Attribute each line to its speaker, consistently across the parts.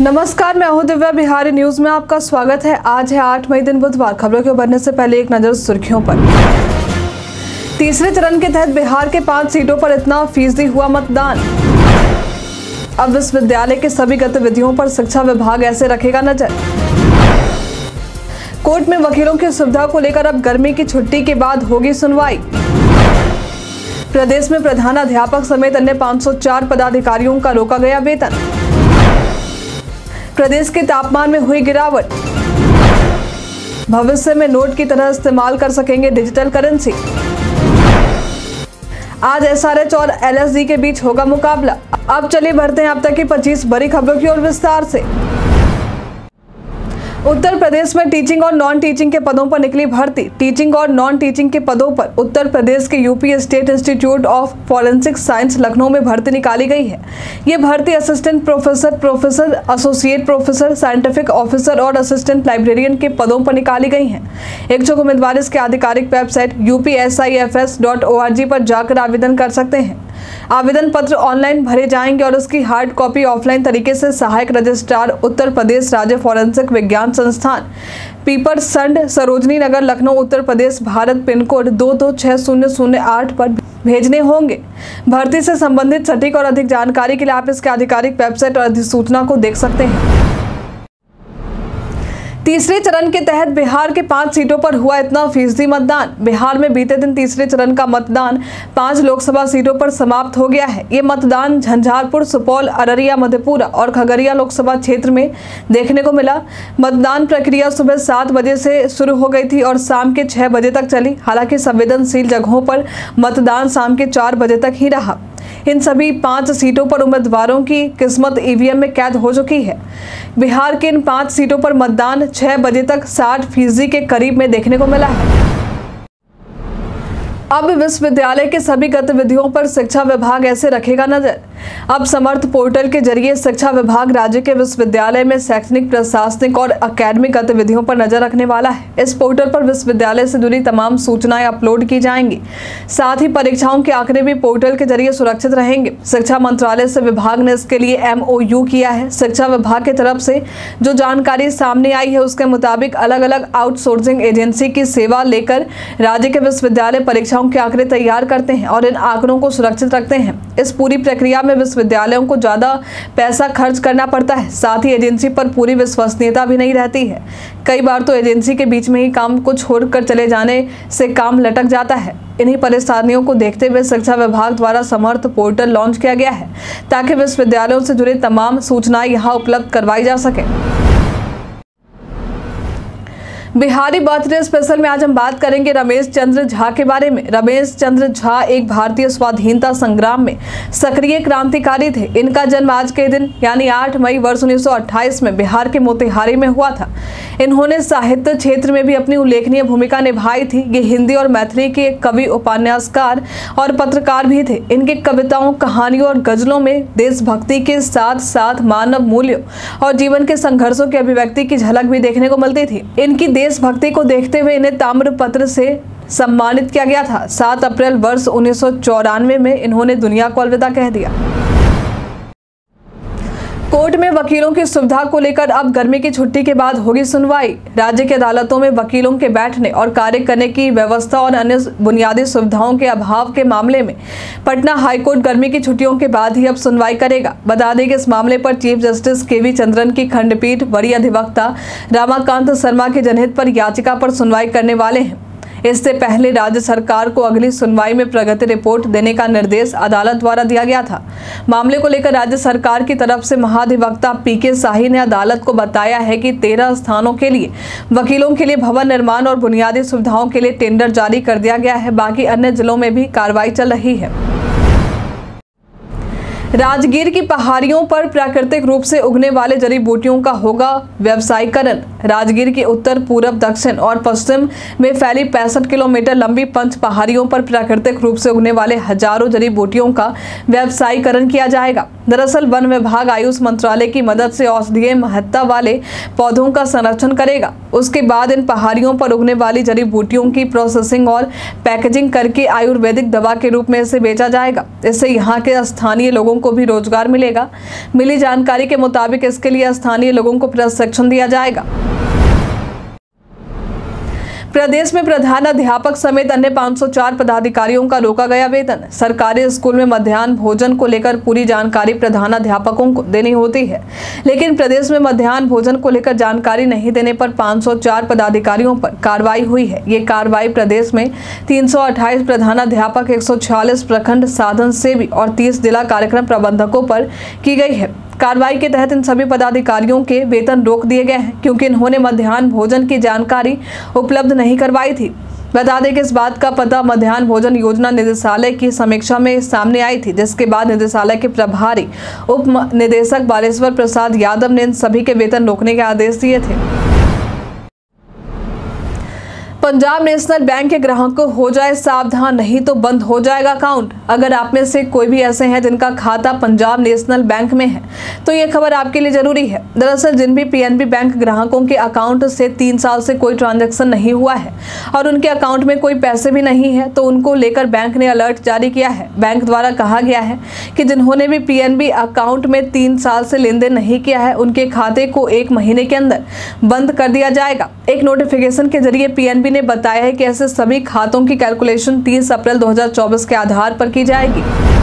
Speaker 1: नमस्कार, मैं हूँ दिव्या बिहारी न्यूज़ में आपका स्वागत है। आज है 8 मई दिन बुधवार। खबरों के बढ़ने से पहले एक नज़र सुर्खियों पर। तीसरे चरण के तहत बिहार के पाँच सीटों पर इतना फ़ीसदी हुआ मतदान। अब विश्वविद्यालय के सभी गतिविधियों पर शिक्षा विभाग ऐसे रखेगा नज़र। कोर्ट में वकीलों की सुविधा को लेकर अब गर्मी की छुट्टी के बाद होगी सुनवाई। प्रदेश में प्रधानाध्यापक समेत अन्य 504 पदाधिकारियों का रोका गया वेतन। प्रदेश के तापमान में हुई गिरावट। भविष्य में नोट की तरह इस्तेमाल कर सकेंगे डिजिटल करेंसी आज एसआरएच और एलएसडी के बीच होगा मुकाबला। अब चलिए बढ़ते हैं अब तक की 25 बड़ी खबरों की ओर विस्तार से। उत्तर प्रदेश में टीचिंग और नॉन टीचिंग के पदों पर निकली भर्ती। टीचिंग और नॉन टीचिंग के पदों पर उत्तर प्रदेश के UP state institute of forensic science Lucknow में भर्ती निकाली गई है। ये भर्ती assistant professor professor associate professor scientific officer और असिस्टेंट लाइब्रेरियन के पदों पर निकाली गई हैं। इच्छुक उम्मीदवार इसके आधिकारिक वेबसाइट यूपी पर जाकर आवेदन कर सकते हैं। आवेदन पत्र ऑनलाइन भरे जाएँगे और उसकी हार्ड कॉपी ऑफलाइन तरीके से सहायक रजिस्ट्रार, उत्तर प्रदेश राज्य फॉरेंसिक विज्ञान संस्थान पीपर संड सरोजनी नगर, लखनऊ, उत्तर प्रदेश, भारत पिन कोड दो दो छः शून्य शून्य आठ पर भेजने होंगे। भर्ती से संबंधित सटीक और अधिक जानकारी के लिए आप इसके आधिकारिक वेबसाइट और अधिसूचना को देख सकते हैं। तीसरे चरण के तहत बिहार के पाँच सीटों पर हुआ इतना फ़ीसदी मतदान। बिहार में बीते दिन तीसरे चरण का मतदान पाँच लोकसभा सीटों पर समाप्त हो गया है। ये मतदान झंझारपुर, सुपौल, अररिया, मधेपुरा और खगड़िया लोकसभा क्षेत्र में देखने को मिला। मतदान प्रक्रिया सुबह सात बजे से शुरू हो गई थी और शाम के छह बजे तक चली। हालाँकि संवेदनशील जगहों पर मतदान शाम के चार बजे तक ही रहा। इन सभी पाँच सीटों पर उम्मीदवारों की किस्मत ईवीएम में कैद हो चुकी है। बिहार के इन पाँच सीटों पर मतदान छह बजे तक साठ फ़ीसदी के करीब में देखने को मिला है। अब विश्वविद्यालय के सभी गतिविधियों पर शिक्षा विभाग ऐसे रखेगा नज़र। अब समर्थ पोर्टल के ज़रिए शिक्षा विभाग राज्य के विश्वविद्यालय में शैक्षणिक, प्रशासनिक और अकेडमिक गतिविधियों पर नज़र रखने वाला है। इस पोर्टल पर विश्वविद्यालय से जुड़ी तमाम सूचनाएँ अपलोड की जाएँगी। साथ ही परीक्षाओं के आंकड़े भी पोर्टल के ज़रिए सुरक्षित रहेंगे। शिक्षा मंत्रालय से विभाग ने इसके लिए एम किया है। शिक्षा विभाग की तरफ़ से जो जानकारी सामने आई है, उसके मुताबिक अलग अलग आउटसोर्सिंग एजेंसी की सेवा लेकर राज्य के विश्वविद्यालय परीक्षाओं के आंकड़े तैयार करते हैं और इन आंकड़ों को सुरक्षित रखते हैं। इस पूरी प्रक्रिया में विश्वविद्यालयों को ज़्यादा पैसा खर्च करना पड़ता है। साथ ही एजेंसी पर पूरी विश्वसनीयता भी नहीं रहती है। कई बार तो एजेंसी के बीच में ही काम को छोड़कर चले जाने से काम लटक जाता है। इन्हीं परेशानियों को देखते हुए शिक्षा विभाग द्वारा समर्थ पोर्टल लॉन्च किया गया है, ताकि विश्वविद्यालयों से जुड़ी तमाम सूचनाएँ यहाँ उपलब्ध करवाई जा सके। बिहारी बर्थडे स्पेशल में आज हम बात करेंगे रमेश चंद्र झा के बारे में। रमेश चंद्र झा एक भारतीय स्वाधीनता संग्राम में सक्रिय क्रांतिकारी थे। इनका जन्म आज के दिन, यानी 8 मई वर्ष 1928 में बिहार के मोतिहारी में हुआ था। इन्होंने साहित्य क्षेत्र में भी अपनी उल्लेखनीय भूमिका निभाई थी। ये हिंदी और मैथिली के कवि, उपन्यासकार और पत्रकार भी थे। इनके कविताओं, कहानियों और गजलों में देशभक्ति के साथ साथ मानव मूल्यों और जीवन के संघर्षों की अभिव्यक्ति की झलक भी देखने को मिलती थी। इनकी देशभक्ति को देखते हुए इन्हें ताम्रपत्र से सम्मानित किया गया था। सात अप्रैल वर्ष उन्नीस सौ चौरानवे में इन्होंने दुनिया को अलविदा कह दिया। कोर्ट में वकीलों की सुविधा को लेकर अब गर्मी की छुट्टी के बाद होगी सुनवाई। राज्य की अदालतों में वकीलों के बैठने और कार्य करने की व्यवस्था और अन्य बुनियादी सुविधाओं के अभाव के मामले में पटना हाईकोर्ट गर्मी की छुट्टियों के बाद ही अब सुनवाई करेगा। बता दें कि इस मामले पर chief justice K V Chandran की खंडपीठ, वरीय अधिवक्ता रामाकांत शर्मा के जनहित पर याचिका पर सुनवाई करने वाले हैं। इससे पहले राज्य सरकार को अगली सुनवाई में प्रगति रिपोर्ट देने का निर्देश अदालत द्वारा दिया गया था। मामले को लेकर राज्य सरकार की तरफ़ से महाधिवक्ता पी के शाही ने अदालत को बताया है कि तेरह स्थानों के लिए, वकीलों के लिए भवन निर्माण और बुनियादी सुविधाओं के लिए टेंडर जारी कर दिया गया है। बाकी अन्य जिलों में भी कार्रवाई चल रही है। राजगीर की पहाड़ियों पर प्राकृतिक रूप से उगने वाले जड़ी बूटियों का होगा व्यवसायीकरण। राजगीर के उत्तर पूर्व दक्षिण और पश्चिम में फैली पैंसठ किलोमीटर लंबी पंच पहाड़ियों पर प्राकृतिक रूप से उगने वाले हज़ारों जड़ी बूटियों का व्यवसायीकरण किया जाएगा। दरअसल, वन विभाग आयुष मंत्रालय की मदद से औषधीय महत्ता वाले पौधों का संरक्षण करेगा। उसके बाद इन पहाड़ियों पर उगने वाली जड़ी बूटियों की प्रोसेसिंग और पैकेजिंग करके आयुर्वेदिक दवा के रूप में इसे बेचा जाएगा। इससे यहाँ के स्थानीय लोगों को भी रोज़गार मिलेगा। मिली जानकारी के मुताबिक इसके लिए स्थानीय लोगों को प्रशिक्षण दिया जाएगा। प्रदेश में प्रधान अध्यापक समेत अन्य 504 पदाधिकारियों का रोका गया वेतन। सरकारी स्कूल में मध्यान्ह भोजन को लेकर पूरी जानकारी प्रधान अध्यापकों को देनी होती है। लेकिन प्रदेश में मध्यान्ह भोजन को लेकर जानकारी नहीं देने पर 504 पदाधिकारियों पर कार्रवाई हुई है। ये कार्रवाई प्रदेश में 328 प्रधानाध्यापक 146 प्रखंड साधन सेवी और 30 जिला कार्यक्रम प्रबंधकों पर की गई है। कार्रवाई के तहत इन सभी पदाधिकारियों के वेतन रोक दिए गए हैं, क्योंकि इन्होंने मध्यान्ह भोजन की जानकारी उपलब्ध नहीं करवाई थी। बता दें कि इस बात का पता मध्यान्ह भोजन योजना निदेशालय की समीक्षा में सामने आई थी, जिसके बाद निदेशालय के प्रभारी उप निदेशक बालेश्वर प्रसाद यादव ने इन सभी के वेतन रोकने के आदेश दिए थे। पंजाब नेशनल बैंक के ग्राहकों हो जाए सावधान, नहीं तो बंद हो जाएगा अकाउंट। अगर आप में से कोई भी ऐसे हैं जिनका खाता पंजाब नेशनल बैंक में है तो ये खबर आपके लिए ज़रूरी है। दरअसल, जिन भी पीएनबी बैंक ग्राहकों के अकाउंट से तीन साल से कोई ट्रांजेक्शन नहीं हुआ है और उनके अकाउंट में कोई पैसे भी नहीं है तो उनको लेकर बैंक ने अलर्ट जारी किया है। बैंक द्वारा कहा गया है कि जिन्होंने भी पीएनबी अकाउंट में तीन साल से लेन देन नहीं किया है, उनके खाते को एक महीने के अंदर बंद कर दिया जाएगा। एक नोटिफिकेशन के ज़रिए पीएनबी ने बताया है कि ऐसे सभी खातों की कैलकुलेशन 30 अप्रैल 2024 के आधार पर की जाएगी।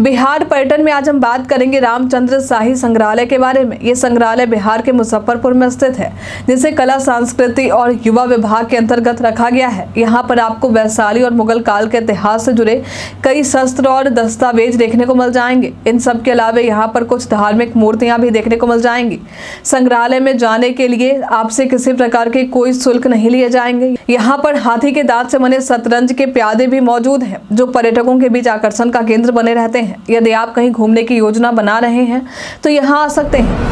Speaker 1: बिहार पर्यटन में आज हम बात करेंगे रामचंद्र शाही संग्रहालय के बारे में। ये संग्रहालय बिहार के मुजफ्फरपुर में स्थित है, जिसे कला, संस्कृति और युवा विभाग के अंतर्गत रखा गया है। यहाँ पर आपको वैशाली और मुगल काल के इतिहास से जुड़े कई शस्त्र और दस्तावेज़ देखने को मिल जाएँगे। इन सब के अलावा यहाँ पर कुछ धार्मिक मूर्तियाँ भी देखने को मिल जाएँगी। संग्रहालय में जाने के लिए आपसे किसी प्रकार के कोई शुल्क नहीं लिए जाएँगे। यहाँ पर हाथी के दांत से बने शतरंज के प्यादे भी मौजूद हैं, जो पर्यटकों के बीच आकर्षण का केंद्र बने रहते हैं। हैं यदि आप कहीं घूमने की योजना बना रहे हैं तो यहाँ आ सकते हैं।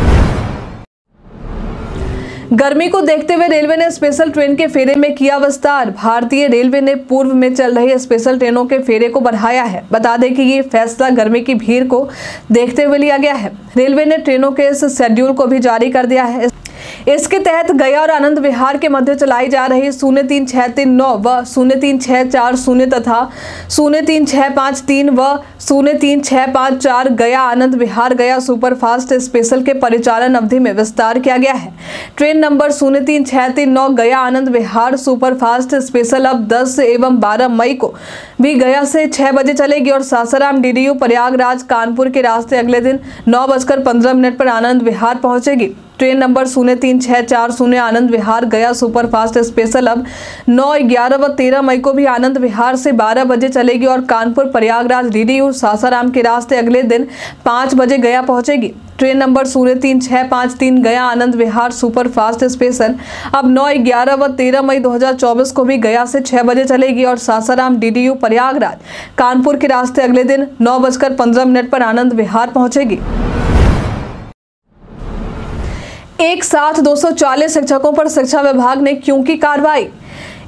Speaker 1: गर्मी को देखते हुए रेलवे ने स्पेशल ट्रेन के फेरे में किया विस्तार। भारतीय रेलवे ने पूर्व में चल रही स्पेशल ट्रेनों के फेरे को बढ़ाया है। बता दें कि ये फैसला गर्मी की भीड़ को देखते हुए लिया गया है। रेलवे ने ट्रेनों के इस शेड्यूल को भी जारी कर दिया है। इसके तहत गया और आनंद विहार के मध्य चलाई जा रही शून्य तीन छह तीन नौ व शून्य तीन छह चार शून्य तथा शून्य तीन छह पाँच तीन व शून्य तीन छह पाँच चार गया, आनंद विहार गया सुपरफास्ट स्पेशल के परिचालन अवधि में विस्तार किया गया है। ट्रेन नंबर शून्य तीन छह तीन नौ गया, आनंद विहार सुपरफास्ट स्पेशल अब दस एवं बारह मई को भी गया से छह बजे चलेगी और सासाराम डीडीयू प्रयागराज कानपुर के रास्ते अगले दिन नौ बजकर पंद्रह मिनट पर आनंद विहार पहुंचेगी। ट्रेन नंबर शून्य तीन छः चार शून्य आनंद विहार गया सुपरफास्ट स्पेशल। अब नौ, ग्यारह व तेरह मई को भी आनंद विहार से बारह बजे चलेगी और कानपुर, प्रयागराज डीडीयू सासाराम के रास्ते अगले दिन पाँच बजे गया पहुंचेगी। ट्रेन नंबर शून्य तीन छः पाँच तीन Gaya Anand Vihar super fast special. अब नौ, ग्यारह व तेरह मई 2024 को भी गया से छः बजे चलेगी और सासाराम डीडीयू प्रयागराज, कानपुर के रास्ते अगले दिन नौ बजकर पंद्रह मिनट पर आनंद विहार पहुंचेगी। एक साथ 240 शिक्षकों पर शिक्षा विभाग ने क्यों की कार्रवाई?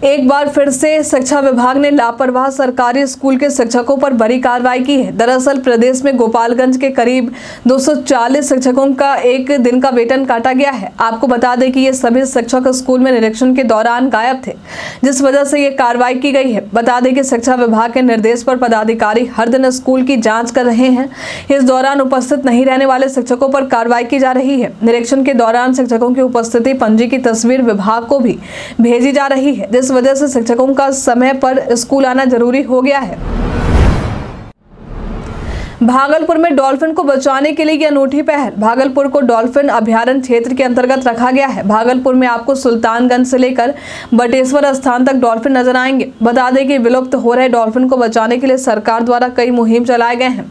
Speaker 1: एक बार फिर से शिक्षा विभाग ने लापरवाह सरकारी स्कूल के शिक्षकों पर बड़ी कार्रवाई की है। दरअसल, प्रदेश में गोपालगंज के करीब 240 शिक्षकों का एक दिन का वेतन काटा गया है। आपको बता दें कि ये सभी शिक्षक स्कूल में निरीक्षण के दौरान गायब थे, जिस वजह से ये कार्रवाई की गई है। बता दें कि शिक्षा विभाग के निर्देश पर पदाधिकारी हर दिन स्कूल की जाँच कर रहे हैं। इस दौरान उपस्थित नहीं रहने वाले शिक्षकों पर कार्रवाई की जा रही है। निरीक्षण के दौरान शिक्षकों की उपस्थिति, पंजी की तस्वीर विभाग को भी भेजी जा रही है जिस वजह से शिक्षकों का समय पर स्कूल आना ज़रूरी हो गया है। भागलपुर में डॉल्फिन को बचाने के लिए यह अनूठी पहल। भागलपुर को डॉल्फिन अभ्यारण क्षेत्र के अंतर्गत रखा गया है। भागलपुर में आपको सुल्तानगंज से लेकर बटेश्वर स्थान तक डॉल्फिन नज़र आएँगे। बता दें कि विलुप्त हो रहे डॉल्फिन को बचाने के लिए सरकार द्वारा कई मुहिम चलाए गए हैं।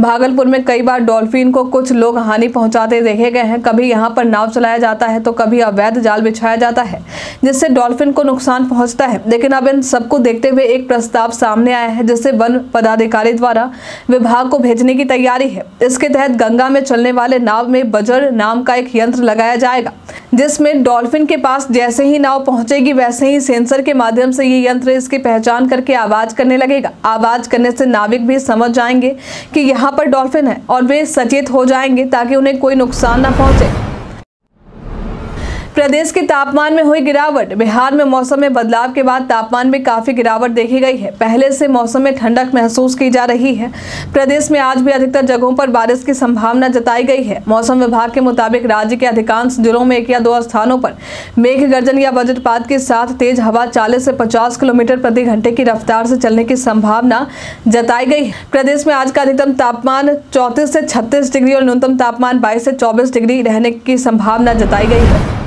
Speaker 1: भागलपुर में कई बार डॉल्फिन को कुछ लोग हानि पहुंचाते देखे गए हैं। कभी यहाँ पर नाव चलाया जाता है तो कभी अवैध जाल बिछाया जाता है, जिससे डॉल्फिन को नुकसान पहुँचता है। लेकिन अब इन सबको देखते हुए एक प्रस्ताव सामने आया है जिससे वन पदाधिकारी द्वारा विभाग को भेजने की तैयारी है। इसके तहत गंगा में चलने वाले नाव में बजर नाम का एक यंत्र लगाया जाएगा, जिसमें डॉल्फिन के पास जैसे ही नाव पहुंचेगी, वैसे ही सेंसर के माध्यम से ये यंत्र इसकी पहचान करके आवाज़ करने लगेगा। आवाज़ करने से नाविक भी समझ जाएँगे कि यहाँ पर डॉल्फिन है और वे सचेत हो जाएँगे ताकि उन्हें कोई नुकसान न पहुँचे। प्रदेश के तापमान में हुई गिरावट। बिहार में मौसम में बदलाव के बाद तापमान में काफ़ी गिरावट देखी गई है। पहले से मौसम में ठंडक महसूस की जा रही है। प्रदेश में आज भी अधिकतर जगहों पर बारिश की संभावना जताई गई है। मौसम विभाग के मुताबिक राज्य के अधिकांश जिलों में एक या दो स्थानों पर मेघ गर्जन या वज्रपात के साथ तेज हवा चालीस से पचास किलोमीटर प्रति घंटे की रफ्तार से चलने की संभावना जताई गई है। प्रदेश में आज का अधिकतम तापमान चौतीस से छत्तीस डिग्री और न्यूनतम तापमान बाईस से चौबीस डिग्री रहने की संभावना जताई गई है।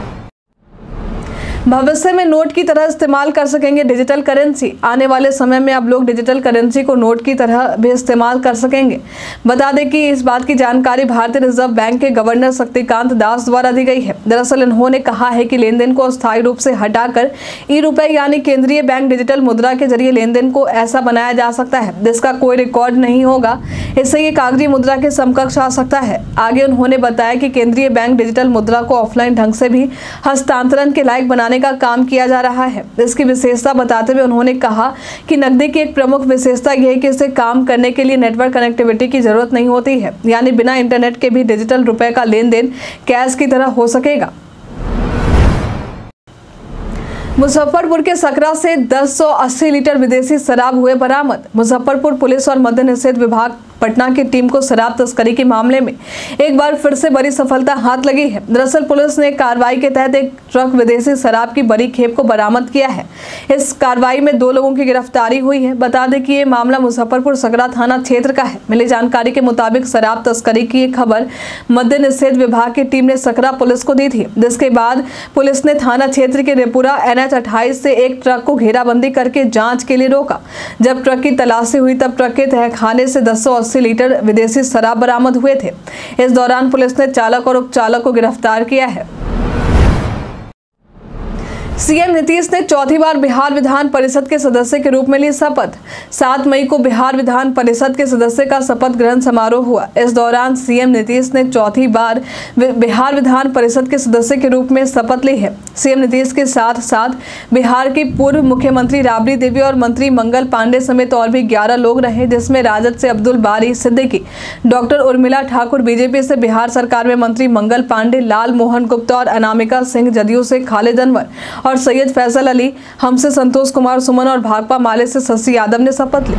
Speaker 1: भविष्य में नोट की तरह इस्तेमाल कर सकेंगे डिजिटल करेंसी। आने वाले समय में अब लोग डिजिटल करेंसी को नोट की तरह भी इस्तेमाल कर सकेंगे। बता दें कि इस बात की जानकारी भारतीय रिज़र्व बैंक के गवर्नर शक्तिकांत दास द्वारा दी गई है। दरअसल इन्होंने कहा है कि लेन देन को अस्थायी रूप से हटाकर ई रुपए यानी केंद्रीय बैंक डिजिटल मुद्रा के ज़रिए लेन देन को ऐसा बनाया जा सकता है। जिसका कोई रिकॉर्ड नहीं होगा, इससे ये कागज़ी मुद्रा के समकक्ष आ सकता है। आगे उन्होंने बताया कि केंद्रीय बैंक डिजिटल मुद्रा को ऑफलाइन ढंग से भी हस्तांतरण के लायक बनाने बनाने का काम किया जा रहा है। इसकी विशेषता बताते हुए उन्होंने कहा कि नकदी की एक प्रमुख विशेषता यह है कि इसे काम करने के लिए नेटवर्क कनेक्टिविटी की ज़रूरत नहीं होती है, यानी बिना इंटरनेट के भी डिजिटल रुपए का लेन देन कैश की तरह हो सकेगा। मुजफ्फरपुर के सकरा से 1080 लीटर विदेशी शराब हुए बरामद। मुजफ्फरपुर पुलिस और मध्य निषेध विभाग पटना की टीम को शराब तस्करी के मामले में एक बार फिर से बड़ी सफलता हाथ लगी है। दरअसल पुलिस ने कार्रवाई के तहत एक ट्रक विदेशी शराब की बड़ी खेप को बरामद किया है। इस कार्रवाई में दो लोगों की गिरफ्तारी हुई है। बता दें कि ये मामला मुजफ्फरपुर सकरा थाना क्षेत्र का है। मिली जानकारी के मुताबिक शराब तस्करी की खबर मध्य निषेध विभाग की टीम ने सकरा पुलिस को दी थी। जिसके बाद पुलिस ने थाना क्षेत्र के रेपुरा एनएच अट्ठाईस से एक ट्रक को घेराबंदी करके जाँच के लिए रोका। जब ट्रक की तलाशी हुई, तब ट्रक के तहखाने से दस अस्सी लीटर विदेशी शराब बरामद हुए थे। इस दौरान पुलिस ने चालक और उपचालक को गिरफ़्तार किया है। सीएम नीतीश ने चौथी बार बिहार विधान परिषद के सदस्य के रूप में ली शपथ। सात मई को बिहार विधान परिषद के सदस्य का शपथ ग्रहण समारोह हुआ। इस दौरान सीएम नीतीश ने चौथी बार बिहार विधान परिषद के सदस्य के रूप में शपथ ली है। सीएम नीतीश के साथ साथ बिहार की पूर्व मुख्यमंत्री राबड़ी देवी और मंत्री मंगल पांडे समेत और भी ग्यारह लोग रहे, जिसमें राजद से अब्दुल बारी सिद्दीकी, डॉक्टर उर्मिला ठाकुर बीजेपी से बिहार सरकार में मंत्री मंगल पांडे, लाल मोहन गुप्ता और अनामिका सिंह जदयू से खालिद अनवर और सैयद फैसल अली, हमसे संतोष कुमार सुमन और भाकपा माले से शशि यादव ने शपथ ली।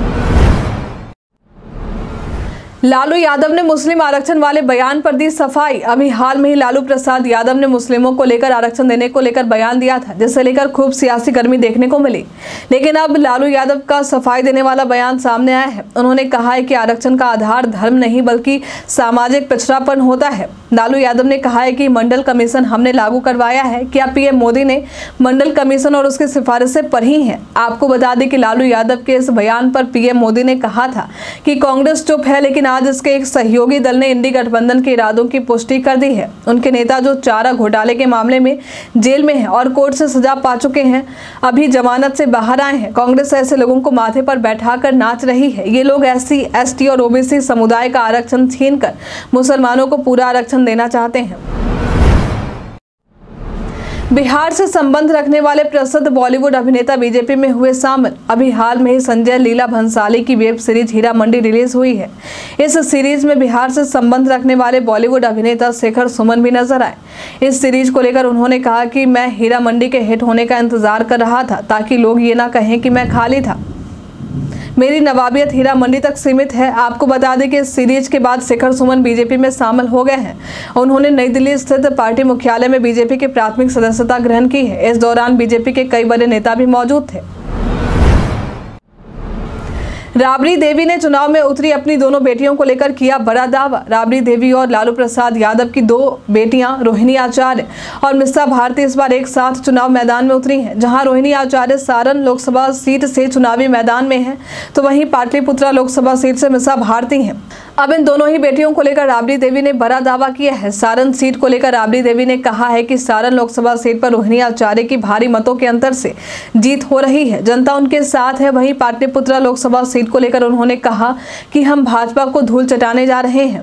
Speaker 1: लालू यादव ने मुस्लिम आरक्षण वाले बयान पर दी सफ़ाई। अभी हाल में ही लालू प्रसाद यादव ने मुस्लिमों को लेकर आरक्षण देने को लेकर बयान दिया था, जिसे लेकर खूब सियासी गर्मी देखने को मिली। लेकिन अब लालू यादव का सफ़ाई देने वाला बयान सामने आया है। उन्होंने कहा है कि आरक्षण का आधार धर्म नहीं, बल्कि सामाजिक पिछड़ापन होता है। लालू यादव ने कहा है कि मंडल कमीशन हमने लागू करवाया है। क्या पीएम मोदी ने मंडल कमीशन और उसकी सिफारिशें पढ़ी हैं? आपको बता दें कि लालू यादव के इस बयान पर पीएम मोदी ने कहा था कि कांग्रेस चुप है, लेकिन आज इसके एक सहयोगी दल ने इंडी गठबंधन के इरादों की पुष्टि कर दी है। उनके नेता जो चारा घोटाले के मामले में जेल में है और कोर्ट से सजा पा चुके हैं, अभी जमानत से बाहर आए हैं। कांग्रेस ऐसे लोगों को माथे पर बैठा कर नाच रही है। ये लोग एस सी और ओबीसी समुदाय का आरक्षण छीन मुसलमानों को पूरा आरक्षण देना चाहते हैं। बिहार से संबंध रखने वाले प्रसिद्ध बॉलीवुड अभिनेता बीजेपी में हुए शामिल। अभी हाल में ही संजय लीला भंसाली की web series Heera Mandi release हुई है। इस सीरीज़ में बिहार से संबंध रखने वाले बॉलीवुड अभिनेता शेखर सुमन भी नज़र आए। इस सीरीज़ को लेकर उन्होंने कहा कि मैं हीरा मंडी के हिट होने का इंतज़ार कर रहा था, ताकि लोग ये ना कहें कि मैं खाली था। मेरी नवाबियत हीरा मंडी तक सीमित है। आपको बता दें कि इस सीरीज़ के बाद शिखर सुमन बीजेपी में शामिल हो गए हैं। उन्होंने नई दिल्ली स्थित पार्टी मुख्यालय में बीजेपी की प्राथमिक सदस्यता ग्रहण की है। इस दौरान बीजेपी के कई बड़े नेता भी मौजूद थे। राबड़ी देवी ने चुनाव में उतरी अपनी दोनों बेटियों को लेकर किया बड़ा दावा। राबड़ी देवी और लालू प्रसाद यादव की दो बेटियाँ रोहिणी आचार्य और मिस्सा भारती इस बार एक साथ चुनाव मैदान में उतरी हैं। जहाँ रोहिणी आचार्य सारण लोकसभा सीट से चुनावी मैदान में हैं तो वहीं पाटलिपुत्रा लोकसभा सीट से मिस्सा भारती हैं। अब इन दोनों ही बेटियों को लेकर राबड़ी देवी ने बड़ा दावा किया है। सारण सीट को लेकर राबड़ी देवी ने कहा है कि सारण लोकसभा सीट पर रोहिणी आचार्य की भारी मतों के अंतर से जीत हो रही है। जनता उनके साथ है, वहीं पाटलिपुत्रा लोकसभा सीट को लेकर उन्होंने कहा कि हम भाजपा को धूल चटाने जा रहे हैं।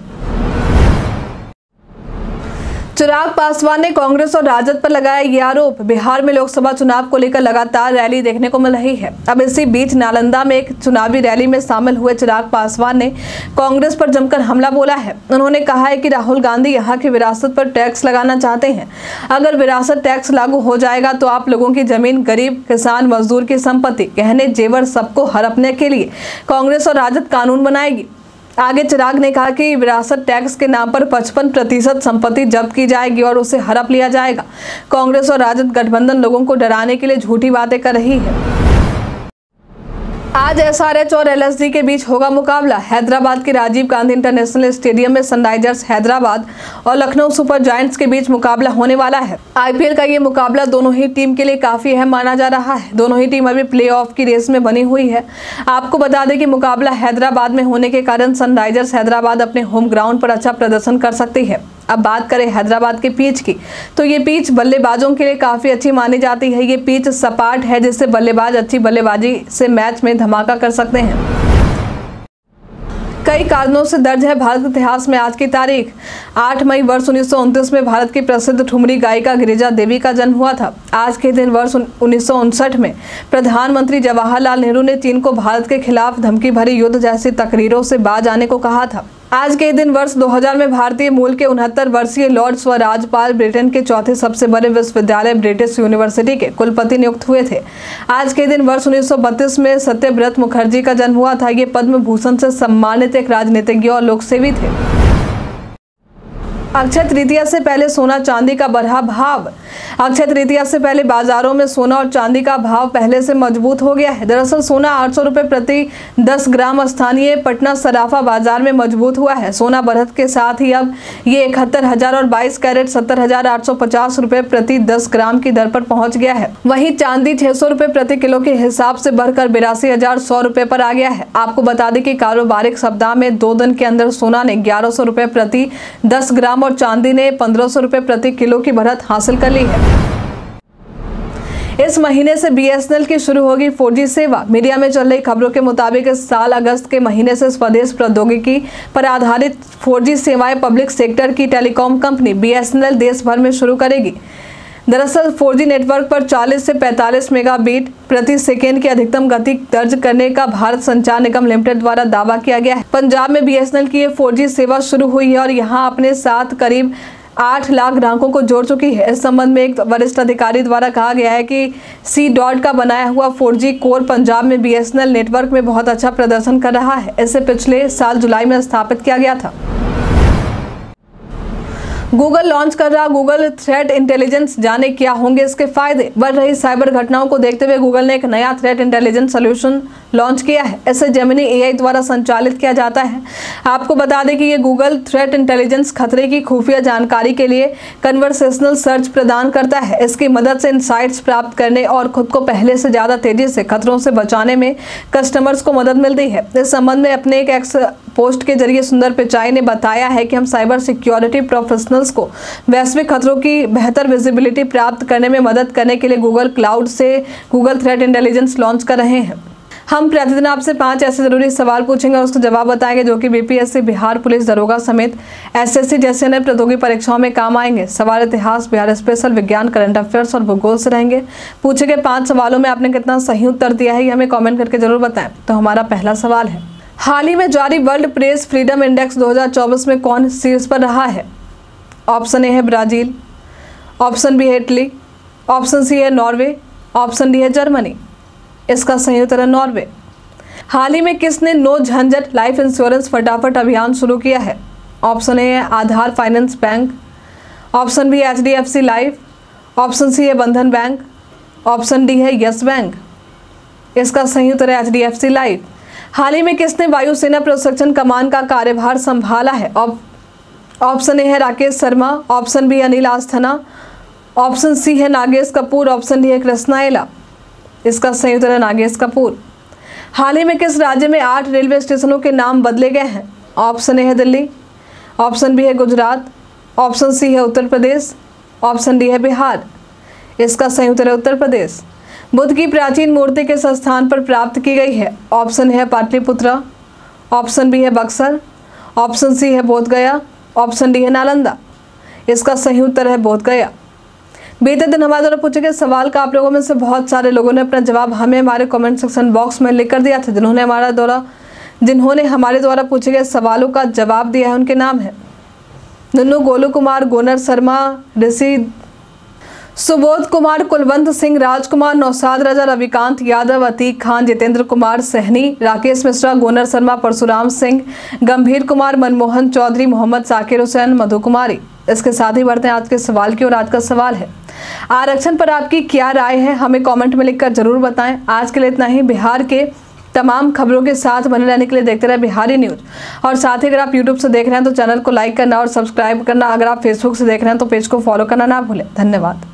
Speaker 1: चिराग पासवान ने कांग्रेस और राजद पर लगाया ये आरोप। बिहार में लोकसभा चुनाव को लेकर लगातार रैली देखने को मिल रही है। अब इसी बीच नालंदा में एक चुनावी रैली में शामिल हुए चिराग पासवान ने कांग्रेस पर जमकर हमला बोला है। उन्होंने कहा है कि राहुल गांधी यहाँ की विरासत पर टैक्स लगाना चाहते हैं। अगर विरासत टैक्स लागू हो जाएगा तो आप लोगों की ज़मीन गरीब, किसान, मजदूर की संपत्ति, गहने, जेवर सबको हड़पने के लिए कांग्रेस और राजद कानून बनाएगी। आगे चिराग ने कहा कि विरासत टैक्स के नाम पर 55 प्रतिशत संपत्ति जब्त की जाएगी और उसे हड़प लिया जाएगा। कांग्रेस और राजद गठबंधन लोगों को डराने के लिए झूठी बातें कर रही है। आज एसआरएच और एलएसडी के बीच होगा मुकाबला। हैदराबाद के राजीव गांधी इंटरनेशनल स्टेडियम में सनराइजर्स हैदराबाद और लखनऊ सुपर जायंट्स के बीच मुकाबला होने वाला है। आईपीएल का ये मुकाबला दोनों ही टीम के लिए काफ़ी अहम माना जा रहा है। दोनों ही टीम अभी प्ले की रेस में बनी हुई है। आपको बता दें कि मुकाबला हैदराबाद में होने के कारण सनराइजर्स हैदराबाद अपने होम ग्राउंड पर अच्छा प्रदर्शन कर सकती है। अब बात करें हैदराबाद के पिच की तो ये पिच बल्लेबाजों के लिए काफ़ी अच्छी मानी जाती है। ये पिच सपाट है जिससे बल्लेबाज अच्छी बल्लेबाजी से मैच में धमाका कर सकते हैं। कई कारणों से दर्ज है भारत इतिहास में आज की तारीख। 8 मई वर्ष उन्नीस में भारत की प्रसिद्ध ठुमरी गायिका गिरिजा देवी का जन्म हुआ था। आज के दिन वर्ष उन्नीस सौ उनसठ में प्रधानमंत्री जवाहरलाल नेहरू ने चीन को भारत के खिलाफ धमकी भरी युद्ध जैसी तकरीरों से बाज आने को कहा था। आज के दिन वर्ष 2000 में भारतीय मूल के उनहत्तर वर्षीय लॉर्ड स्वराजपाल ब्रिटेन के चौथे सबसे बड़े विश्वविद्यालय ब्रिटिश यूनिवर्सिटी के कुलपति नियुक्त हुए थे। आज के दिन वर्ष 1932 में सत्यव्रत मुखर्जी का जन्म हुआ था। ये पद्म भूषण से सम्मानित एक राजनीतिज्ञ और लोकसेवी थे। अक्षय तृतीया से पहले सोना चांदी का बढ़ा भाव। अक्षय तृतीया से पहले बाजारों में सोना और चांदी का भाव पहले से मज़बूत हो गया है। दरअसल सोना आठ सौ प्रति 10 ग्राम स्थानीय पटना सराफा बाज़ार में मज़बूत हुआ है। सोना बढ़त के साथ ही अब ये इकहत्तर हज़ार और बाईस कैरेट सत्तर हज़ार आठ सौ पचास रुपए प्रति दस ग्राम की दर पर पहुँच गया है। वहीं चांदी छह सौ प्रति किलो के हिसाब से बढ़कर बिरासी हज़ार सौ रुपए पर आ गया है। आपको बता दें कि कारोबारिक सप्ताह में दो दिन के अंदर सोना ने ग्यारह सौ प्रति दस ग्राम और चांदी ने पंद्रह सौ प्रति किलो की बढ़त हासिल कर ली है। इस महीने से बीएसएनएल की शुरू होगी 4G सेवा। मीडिया में चल रही खबरों के मुताबिक इस साल अगस्त के महीने से स्वदेश प्रौद्योगिकी पर आधारित 4G सेवाएँ पब्लिक सेक्टर की टेलीकॉम कंपनी बीएसएनएल देश भर में शुरू करेगी। दरअसल 4G नेटवर्क पर 40 से 45 मेगाबीट प्रति सेकेंड की अधिकतम गति दर्ज करने का भारत संचार निगम लिमिटेड द्वारा दावा किया गया है। पंजाब में बीएसएनएल की ये 4G सेवा शुरू हुई है और यहाँ अपने साथ करीब आठ लाख ग्राहकों को जोड़ चुकी है। इस संबंध में एक वरिष्ठ अधिकारी द्वारा कहा गया है कि सी डॉट का बनाया हुआ 4G कोर पंजाब में बीएसएनएल नेटवर्क में बहुत अच्छा प्रदर्शन कर रहा है। इसे पिछले साल जुलाई में स्थापित किया गया था। गूगल लॉन्च कर रहा, गूगल थ्रेट इंटेलिजेंस जाने क्या होंगे इसके फ़ायदे? बढ़ रही साइबर घटनाओं को देखते हुए गूगल ने एक नया थ्रेट इंटेलिजेंस सोल्यूशन लॉन्च किया है। इसे जेमिनी एआई द्वारा संचालित किया जाता है। आपको बता दें कि ये गूगल थ्रेट इंटेलिजेंस खतरे की खुफिया जानकारी के लिए कन्वर्सेशनल सर्च प्रदान करता है। इसकी मदद से इंसाइट्स प्राप्त करने और खुद को पहले से ज़्यादा तेज़ी से खतरों से बचाने में कस्टमर्स को मदद मिलती है। इस संबंध में अपने एक एक्स पोस्ट के ज़रिए सुंदर पिचाई ने बताया है कि हम साइबर सिक्योरिटी प्रोफेशनल्स को वैश्विक खतरों की बेहतर विजिबिलिटी प्राप्त करने में मदद करने के लिए गूगल क्लाउड से गूगल थ्रेट इंटेलिजेंस लॉन्च कर रहे हैं। हम प्रतिदिन आपसे पाँच ऐसे ज़रूरी सवाल पूछेंगे और उसका जवाब बताएँगे जो कि बीपीएससी बिहार पुलिस, दरोगा समेत एसएससी जैसे अन्य प्रतियोगी परीक्षाओं में काम आएँगे। सवाल, इतिहास, बिहार स्पेशल विज्ञान करंट अफेयर्स और भूगोल से रहेंगे। पूछे गए पाँच सवालों में आपने कितना सही उत्तर दिया है, ये हमें कॉमेंट करके ज़रूर बताएँ। तो हमारा पहला सवाल है हाल ही में जारी वर्ल्ड प्रेस फ्रीडम इंडेक्स 2024 में कौन शीर्ष पर रहा है? ऑप्शन ए है ब्राज़ील, ऑप्शन बी है इटली, ऑप्शन सी है नॉर्वे, ऑप्शन डी है जर्मनी। इसका सही उत्तर है नॉर्वे। हाल ही में किसने नो झंझट लाइफ इंश्योरेंस फटाफट अभियान शुरू किया है? ऑप्शन ए है Aadhaar finance bank, option B H D F C life, option C है बंधन बैंक, ऑप्शन डी है यस बैंक। इसका सही उत्तर है H D F C life. हाल ही में किसने वायुसेना प्रशिक्षण कमान का कार्यभार संभाला है? ऑप्शन ए है Rakesh Sharma option B Anil Asthana option C है नागेश कपूर ऑप्शन डी है कृष्णाएला इसका संयुक्त है नागेश कपूर। हाल ही में किस राज्य में आठ रेलवे स्टेशनों के नाम बदले गए हैं? ऑप्शन ए है दिल्ली ऑप्शन बी है गुजरात ऑप्शन सी है उत्तर प्रदेश ऑप्शन डी है बिहार। इसका सही उत्तर है उत्तर प्रदेश। बुद्ध की प्राचीन मूर्ति किस स्थान पर प्राप्त की गई है। ऑप्शन है पाटलिपुत्र, ऑप्शन बी है बक्सर, ऑप्शन सी है बोध गया ऑप्शन डी है नालंदा। इसका सही उत्तर है बोध गया बीते दिन हमारे द्वारा पूछे गए सवाल का आप लोगों में से बहुत सारे लोगों ने अपना जवाब हमें हमारे कमेंट सेक्शन बॉक्स में लिख कर दिया था, जिन्होंने हमारा द्वारा, जिन्होंने हमारे द्वारा पूछे गए सवालों का जवाब दिया है, उनके नाम है। नुन्नू गोलू कुमार गोनर शर्मा, ऋषि सुबोध कुमार, कुलवंत सिंह, राजकुमार, नौसाद, राजा रविकांत यादव, अतीक खान, जितेंद्र कुमार सहनी, राकेश मिश्रा गोनर शर्मा, परशुराम सिंह, गंभीर कुमार, मनमोहन चौधरी, मोहम्मद साकिर हुसैन, मधु कुमारी। इसके साथ ही बढ़ते हैं आज के सवाल की और आज का सवाल है, आरक्षण पर आपकी क्या राय है? हमें कमेंट में लिखकर ज़रूर बताएँ। आज के लिए इतना ही। बिहार के तमाम खबरों के साथ बने रहने के लिए देखते रहे बिहारी न्यूज़। और साथ ही अगर आप यूट्यूब से देख रहे हैं तो चैनल को लाइक करना और सब्सक्राइब करना। अगर आप फेसबुक से देख रहे हैं तो पेज को फॉलो करना ना भूलें। धन्यवाद।